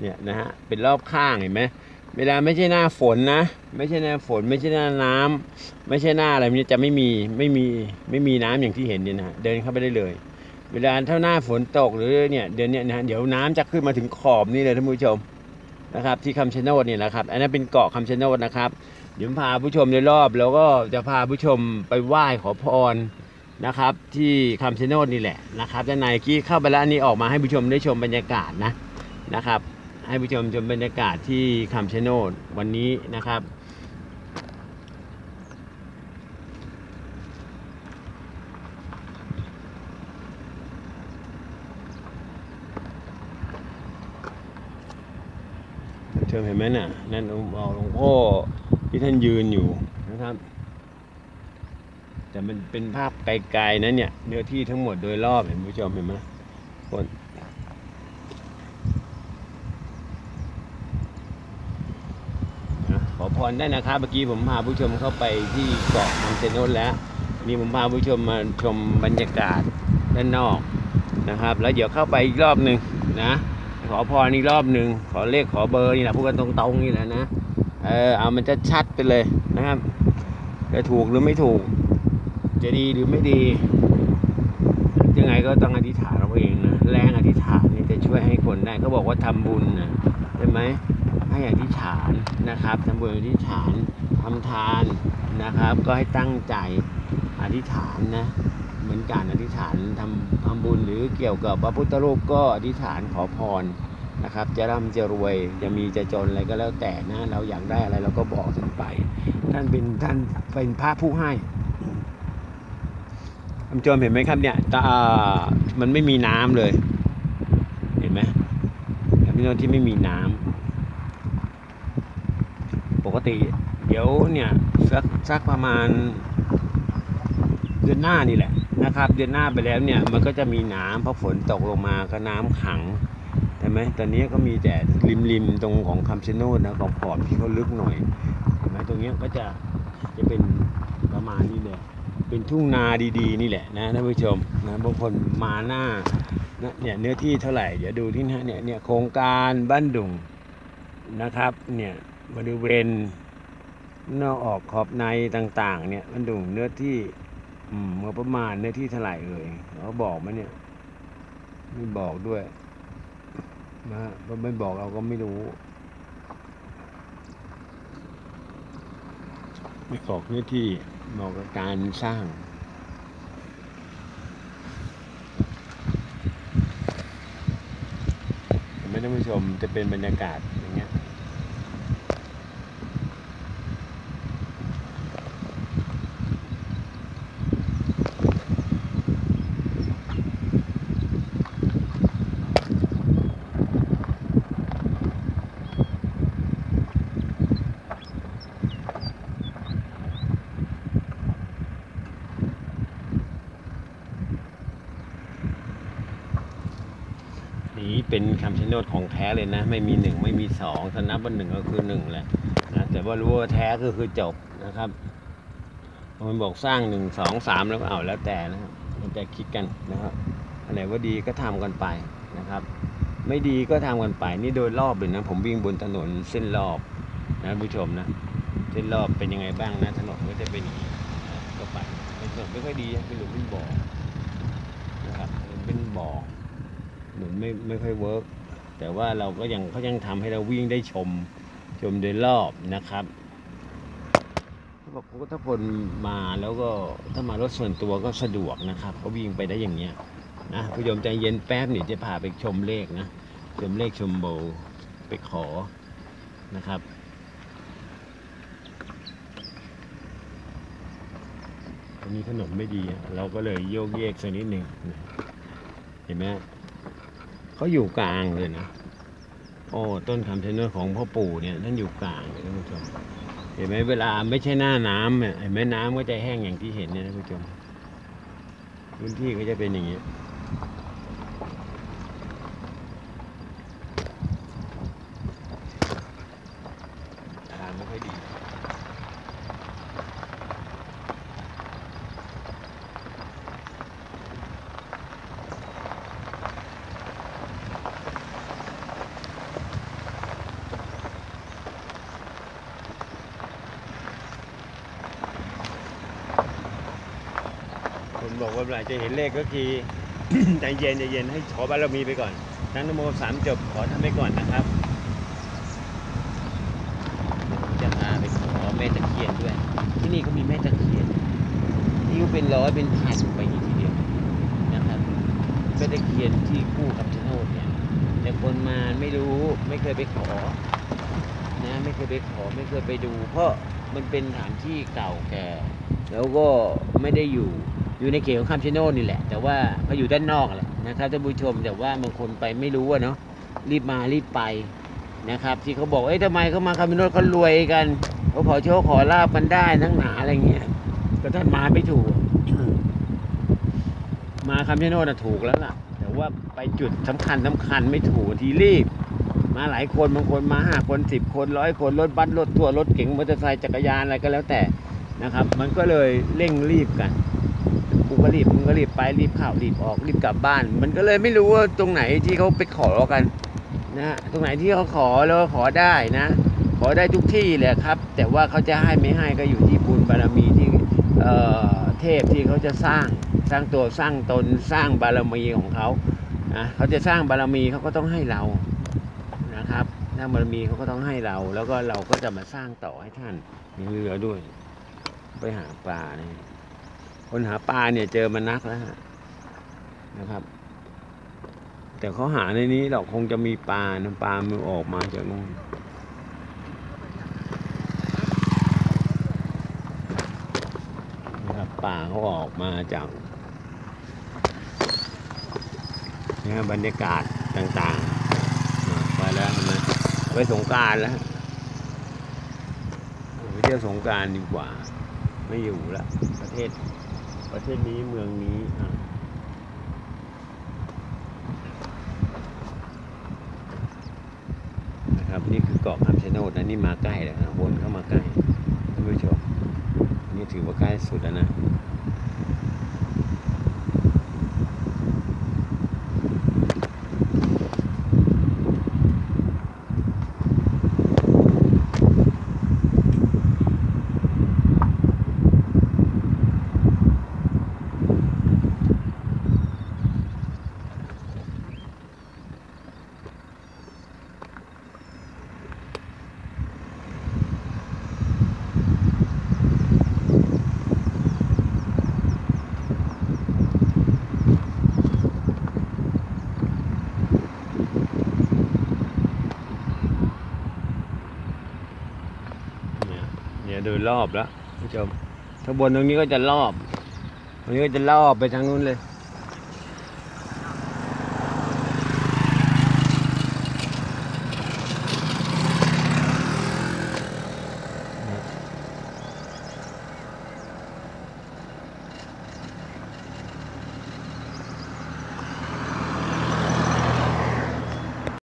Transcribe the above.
เนี่ยนะฮะเป็นรอบข้างเห็นไหมเวลาไม่ใช่หน้าฝนนะ ไม่ใช่หน้าฝน ไม่ใช่หน้าน้ำไม่ใช่หน้าอะไรมันจะไม่มีไม่มีไม่มีน้ำอย่างที่เห็นเนี่ยนะเดินเข้าไปได้เลย เวลาถ้าหน้าฝนตกหรือเนี่ยเดือนเนี้ยนะฮะเดี๋ยวน้ำจะขึ้นมาถึงขอบนี่เลยท่านผู้ชมนะครับที่คำชะโนดเนี่ยนะครับ อันนั้นเป็นเกาะคำชะโนดนะครับเดี๋ยวพาผู้ชมในรอบ แล้วก็จะพาผู้ชมไปไหว้ขอพรนะครับ ที่คำชะโนดนี่แหละนะครับด้านในกี้เข้าไปแล้วอันนี้ออกมาให้ผู้ชมได้ชมบรรยากาศนะนะครับ ให้ผู้ชมชมบรรยากาศที่คำชะโนดวันนี้นะครับ เชิญเห็นไหมน่ะ นั่นองค์หลวงพ่อที่ท่านยืนอยู่นะครับ แต่มันเป็นภาพไกลๆนะเนี่ยเนื้อที่ทั้งหมดโดยรอบเห็นผู้ชมเห็นไหมคนนะ ขอพรได้นะครับเมื่อกี้ผมพาผู้ชมเข้าไปที่เกาะมังเซโนแล้วนี่ผมพาผู้ชมมาชมบรรยากาศด้านนอกนะครับ แล้วเดี๋ยวเข้าไปอีกรอบหนึ่งนะขอพรอีกรอบหนึ่งขอเลขขอเบอร์นี่แหละพูดกันตรงๆนี่แหละนะเออเอามันจะชัดไปเลยนะครับจะถูกหรือไม่ถูก จะดีหรือไม่ดียังไงก็ต้องอธิษฐานเราเองนะแรงอธิษฐานนี่จะช่วยให้คนได้เขาบอกว่าทำบุญนะใช่ไหม ให้อธิษฐานนะครับทำบุญอธิษฐานทำทานนะครับ ก็ให้ตั้งใจอธิษฐานนะเหมือนการอธิษฐานทำทำบุญหรือเกี่ยวกับพระพุทธรูปก็อธิษฐานขอพรนะครับ จะร่ำจะรวยจะมีจะจนอะไรก็แล้วแต่นะเราอยากได้อะไรเราก็บอกท่านไป ท่านเป็นท่านเป็นพระผู้ให้ท่านผู้ชมเห็นไหมครับเนี่ยตามันไม่มีน้ำเลย เห็นไหมพี่น้องที่ไม่มีน้ำป กติ เดี๋ยวเนี่ยสักสักประมาณเดือนหน้านี่แหละนะครับ เดือนหน้าไปแล้วเนี่ยมันก็จะมีน้ำเพราะฝนตกลงมาก็น้ำขังใช่ไหมตอนนี้ก็มีแต่ริมริมๆตรงของคำชะโนดนะขอบขอบที่เขาลึกหน่อยเห็นไหมตรงนี้ก็จะจะเป็นประมาณนี้เลยเป็นทุ่งนาดีๆ นี่แหละนะท่านผู้ชมนะบางคนมาหน้าเนี่ยเนื้อที่เท่าไหร่เดี๋ยวดูที่นะเนี่ยเนี่ยโครงการบ้านดุงนะครับเนี่ย บริเวณนอกออกขอบในต่างๆ เนี่ยบ้านดุงเนื้อที่อืมเมื่อประมาณเนื้อที่เท่าไหร่เอ่ยเขาบอกไหมเนี่ย ไม่บอกด้วยนะเพราะไม่บอกเราก็ไม่รู้ไม่บอกเนื้อที่บอกกับการสร้างไมท่านผู้ชมจะเป็นบรรยากาศ นี่เป็นคำชะโนดของแท้เลยนะ ไม่มีหนึ่งไม่มีสองถ้านับว่าหนึ่งก็คือหนึ่งแหละนะแต่ว่ารู้ว่าแท้ก็คือจบนะครับมันบอกสร้างหนึ่งสองสามแล้วก็เอาแล้วแต่นะครับแล้วแต่คิดกันนะครับอันไหนว่าดีก็ทำกันไปนะครับ ไม่ดีก็ทำกันไปนี่โดยรอบเลยนะผมวิ่งบนถนนเส้นรอบนะผู้ชมนะเส้นรอบเป็นยังไงบ้างนะถนนก็จะเป็นอย่างนี้ก็ไปเป็นถนนไม่ค่อยดีเป็นหลุมเป็นบ่อนะครับเป็นบ่อ หนุนไม่ไม่ค่อยเวิร์กแต่ว่าเราก็ยังเขายังทำให้เราวิ่งได้ชมชมโดยรอบนะครับเขาบอกถ้าคนมาแล้วก็ถ้ามารถส่วนตัวก็สะดวกนะครับเขาวิ่งไปได้อย่างเงี้ยนะผู้ชมใจเย็นแป๊บนี่จะพาไปชมเลขนะชมเลขชมโบไปขอนะครับตรงนี้ถนนไม่ดีเราก็เลยโยกเยกสักนิดหนึ่งเห็นไหม เขาอยู่กลางเลยนะโอ้ต้นคำชะโนดของพ่อปู่เนี่ยท่านอยู่กลางเลยท่านผู้ชมเห็นไหมเวลาไม่ใช่หน้าน้ำเนี่ยเห็นไหมน้ำก็จะแห้งอย่างที่เห็นเนี่ยท่านผู้ชมพื้นที่ก็จะเป็นอย่างนี้ทางไม่ค่อยดี บอกว่าเวลาจะเห็นเลขก็คือ ใจเย็นใจเย็นให้ขอบารมีไปก่อนทั้งนโมสามจบขอทำไปก่อนนะครับ จะพาไปขอแม่ตะเคียนด้วย ที่นี่ก็มีแม่ตะเคียนที่ก็เป็นร้อยเป็นพันไปทีเดียวนะครับแม่ตะเคียนที่คู่กับชะโนดเนี่ยแต่คนมาไม่รู้ไม่เคยไปขอนะไม่เคยไปขอไม่เคยไปดู เพราะมันเป็นสถานที่เก่าแก่ แล้วก็ไม่ได้อยู่ อยู่ในเขตของคำชะโนดนี่แหละ แต่ว่าเขาอยู่ด้านนอกแหละนะครับท่านผู้ชมแต่ว่าบางคนไปไม่รู้อะเนาะรีบมารีบไปนะครับ ที่เขาบอกเอ้ยทำไมเขามาคำชะโนดเขารวยกันเขาขอโชคขอลาบกันได้ทั้งหนาอะไรเงี้ยก็ท่านมาไม่ถูก มาคำชะโนดน่ะถูกแล้วล่ะ แต่ว่าไปจุดสำคัญสำคัญไม่ถูกทีรีบ มาหลายคนบางคนมาห้าคนสิบคนร้อยคนรถบัสรถทัวร์รถเก๋งมอเตอร์ไซค์จักรยานอะไรก็แล้วแต่นะครับ มันก็เลยเร่งรีบกัน กูก็รีบมึงก็รีบไปรีบข้าวรีบออกรีบกลับบ้าน มันก็เลยไม่รู้ว่าตรงไหนที่เขาไปขอกันนะตรงไหนที่เขาขอแล้วขอได้นะ ขอได้ทุกที่แหละครับ แต่ว่าเขาจะให้ไม่ให้ก็อยู่ที่บุญบารมีที่เอ่อเทพที่เขาจะสร้างสร้างตัวสร้างตนสร้างบารมีของเขานะเขาจะสร้างบารมีเขาก็ต้องให้เรานะครับถ้าบารมีเขาก็ต้องให้เรา แล้วก็เราก็จะมาสร้างต่อให้ท่านมีเรือด้วย ไปหาปลาเนี่ย คนหาปลาเนี่ยเจอมานักแล้วนะครับ แต่เขาหาในนี้เราคงจะมีปลานะปลามันออกมาจากนู่นนะครับปลาเขาออกมาจากนะบรรยากาศต่างๆ ไปแล้วนไหมไปสงการแล้วไปเที่ยวสงการดีกว่า ไม่อยู่แล้วประเทศ ประเทศนี้เมืองนี้อะนะครับนี่คือเกาะคำชะโนดนะนี่มาใกล้แล้วนะวนเข้ามาใกล้ท่านผู้ชมนี่ถือว่าใกล้สุดแล้วนะ เนี่ยเนี่ย โดยรอบแล้วผู้ชมข้างบนตรงนี้ก็จะรอบตรงนี้ก็จะรอบไปทางนู้นเลย